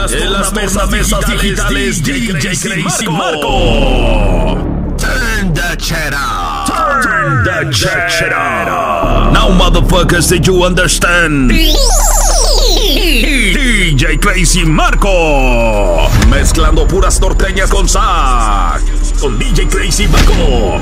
las, en las mesas, mesas digitales, DJ, Crazy Marco. Marco. Turn the channel. Turn the channel. Now, motherfuckers, did you understand? DJ Crazy Marco. Mezclando puras norteñas con sax. Con DJ Crazy Marco.